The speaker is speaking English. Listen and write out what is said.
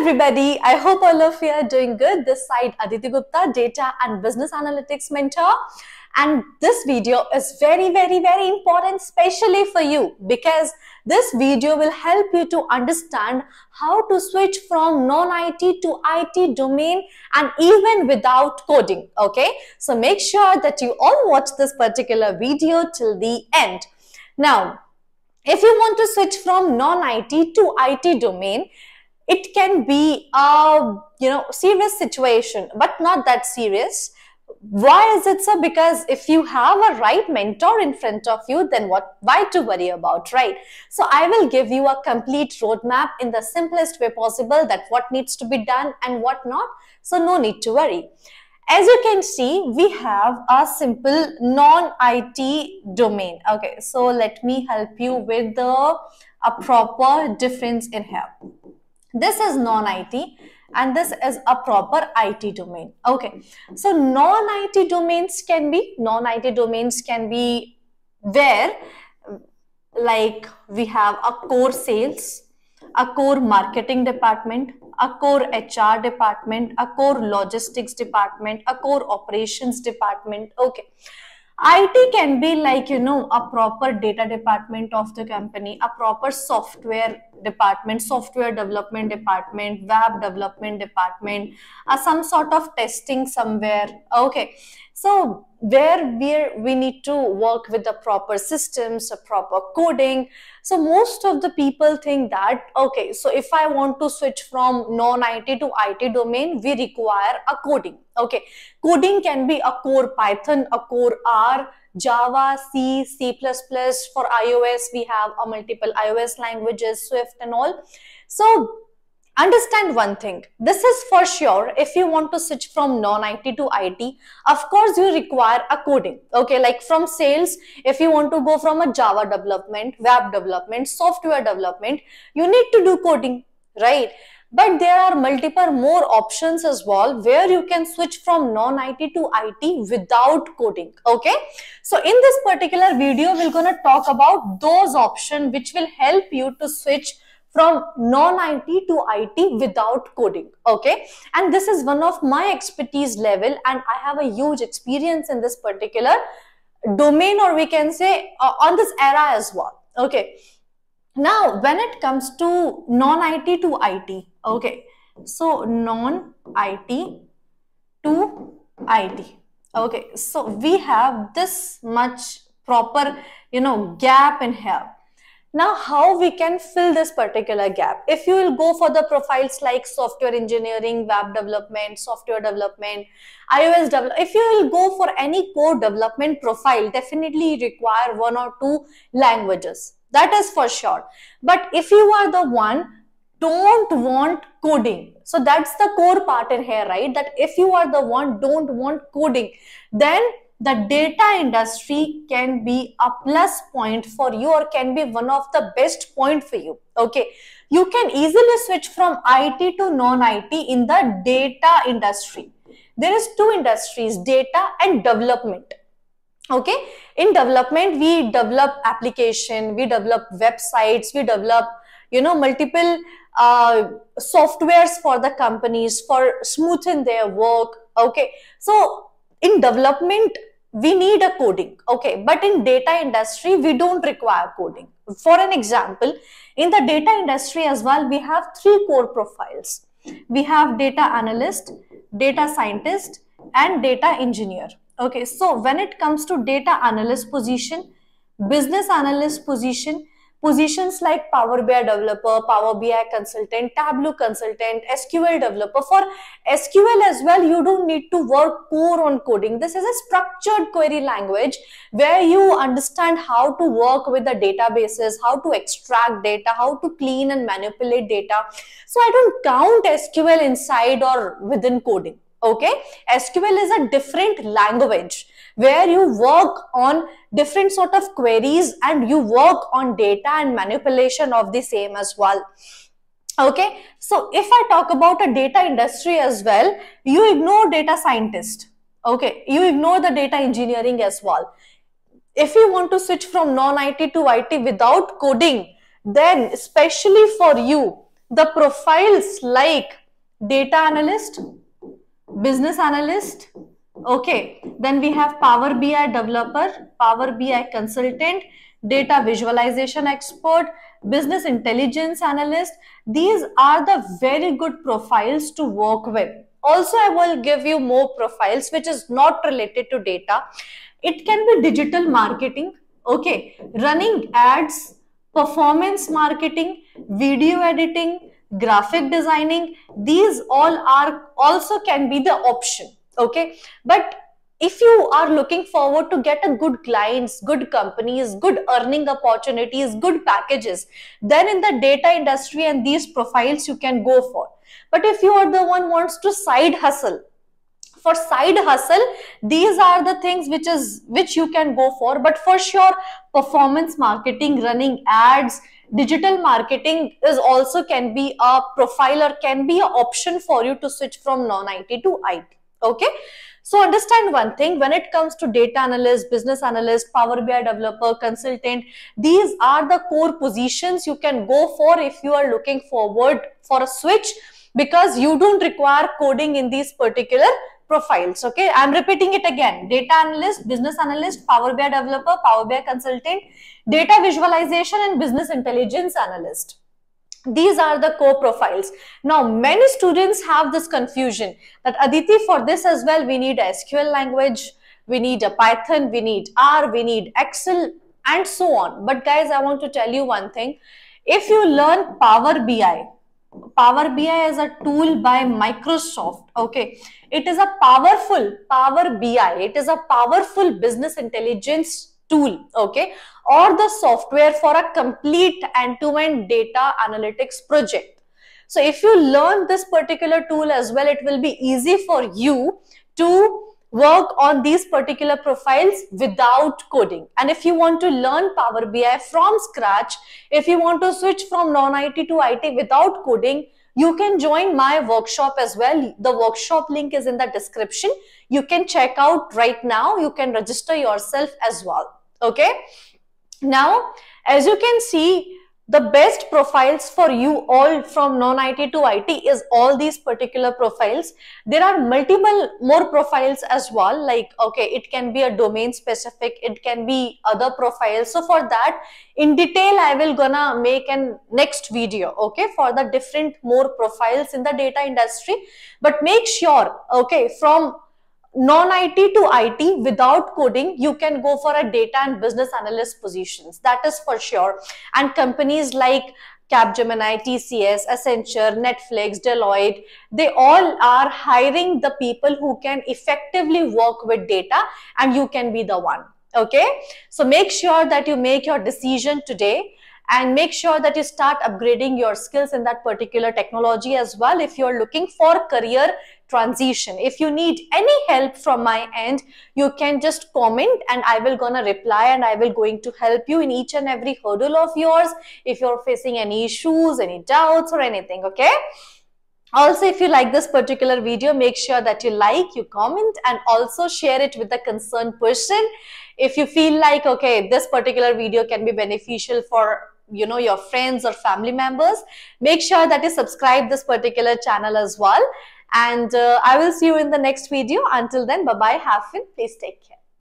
everybody. I hope all of you are doing good. This side Aditi Gupta, Data and Business Analytics Mentor. And this video is very, very, very important, especially for you because this video will help you to understand how to switch from non-IT to IT domain and even without coding. Okay, so make sure that you all watch this particular video till the end. Now, if you want to switch from non-IT to IT domain, it can be a you know serious situation, but not that serious. Why is it so because if you have a right mentor in front of you then what why to worry about right? So i will give you a complete roadmap in the simplest way possible that what needs to be done and what not. So no need to worry. As you can see we have a simple non-it domain. Okay so let me help you with the a proper difference in here this is non-it and this is a proper IT domain. Okay, so non-IT domains can be, non-IT domains can be where like we have a core sales, a core marketing department, a core HR department, a core logistics department, a core operations department. Okay. IT can be like, you know, a proper data department of the company, a proper software department, software development department, web development department, uh, some sort of testing somewhere. Okay. So where we we need to work with the proper systems, a proper coding. So most of the people think that, okay, so if I want to switch from non-IT to IT domain, we require a coding. Okay, coding can be a core Python, a core R, Java, C, C++. For iOS, we have a multiple iOS languages, Swift and all. So understand one thing. This is for sure if you want to switch from non-IT to IT of course you require a coding. Okay like from sales if you want to go from a Java development web development software development you need to do coding right? But there are multiple more options as well where you can switch from non-IT to IT without coding okay? So in this particular video we're going to talk about those options which will help you to switch from non-IT to IT without coding. Okay. And this is one of my expertise level and I have a huge experience in this particular domain or we can say uh, on this era as well. Okay. Now, when it comes to non-IT to IT, okay. So, non-IT to IT. Okay. So, we have this much proper, you know, gap in here now, how we can fill this particular gap? If you will go for the profiles like software engineering, web development, software development, iOS development, if you will go for any core development profile, definitely require one or two languages. That is for sure. But if you are the one don't want coding, so that's the core part in here, right? That if you are the one don't want coding, then the data industry can be a plus point for you or can be one of the best point for you okay? You can easily switch from it to non-it in the data industry. There is two industries data and development okay? In development we develop application we develop websites we develop you know multiple uh, softwares for the companies for smoothen their work okay? So in development we need a coding okay? But in data industry we don't require coding. For an example in the data industry as well we have three core profiles. We have data analyst data scientist and data engineer okay? So when it comes to data analyst position business analyst position positions like Power BI developer, Power BI consultant, Tableau consultant, SQL developer. For SQL as well, you don't need to work core on coding. This is a structured query language where you understand how to work with the databases, how to extract data, how to clean and manipulate data. So I don't count SQL inside or within coding. Okay, SQL is a different language where you work on different sort of queries and you work on data and manipulation of the same as well. Okay? So if i talk about a data industry as well you ignore data scientist. Okay? You ignore the data engineering as well. If you want to switch from non-IT to IT without coding then especially for you the profiles like data analyst, business analyst, okay. Then we have Power BI developer, Power BI consultant, data visualization expert, business intelligence analyst. These are the very good profiles to work with. Also, I will give you more profiles which is not related to data. It can be digital marketing, okay, running ads, performance marketing, video editing, graphic designing. These all are also can be the option, okay. But if you are looking forward to get a good clients good companies good earning opportunities good packages then in the data industry and these profiles you can go for. But if you are the one wants to side hustle for side hustle these are the things which is which you can go for. But for sure performance marketing running ads digital marketing is also can be a profile or can be an option for you to switch from non-IT to IT okay so understand one thing, when it comes to data analyst, business analyst, Power BI developer, consultant, these are the core positions you can go for if you are looking forward for a switch because you don't require coding in these particular profiles. Okay, I'm repeating it again. Data analyst, business analyst, Power BI developer, Power BI consultant, data visualization and business intelligence analyst these are the core profiles now many students have this confusion that aditi for this as well we need a sql language we need a python we need r we need excel and so on. But guys i want to tell you one thing. If you learn power bi power bi is a tool by microsoft okay? It is a powerful power bi it is a powerful business intelligence tool okay or the software for a complete end-to-end data analytics project. So if you learn this particular tool as well it will be easy for you to work on these particular profiles without coding. And if you want to learn power bi from scratch if you want to switch from non-it to it without coding you can join my workshop as well. The workshop link is in the description. You can check out right now. You can register yourself as well. Okay now as you can see the best profiles for you all from non-IT to IT is all these particular profiles. There are multiple more profiles as well like okay it can be a domain specific it can be other profiles. So for that in detail I will gonna make an next video okay for the different more profiles in the data industry but make sure okay from non-IT to IT without coding, you can go for a data and business analyst positions. That is for sure. And companies like Capgemini, TCS, Accenture, Netflix, Deloitte, they all are hiring the people who can effectively work with data and you can be the one. Okay. So make sure that you make your decision today and make sure that you start upgrading your skills in that particular technology as well if you're looking for career transition if you need any help from my end you can just comment and i will gonna reply and i will going to help you in each and every hurdle of yours if you're facing any issues any doubts or anything okay also, if you like this particular video, make sure that you like, you comment and also share it with the concerned person. If you feel like, okay, this particular video can be beneficial for you know your friends or family members make sure that you subscribe this particular channel as well. And uh, i will see you in the next video. Until then bye bye have fun. Please take care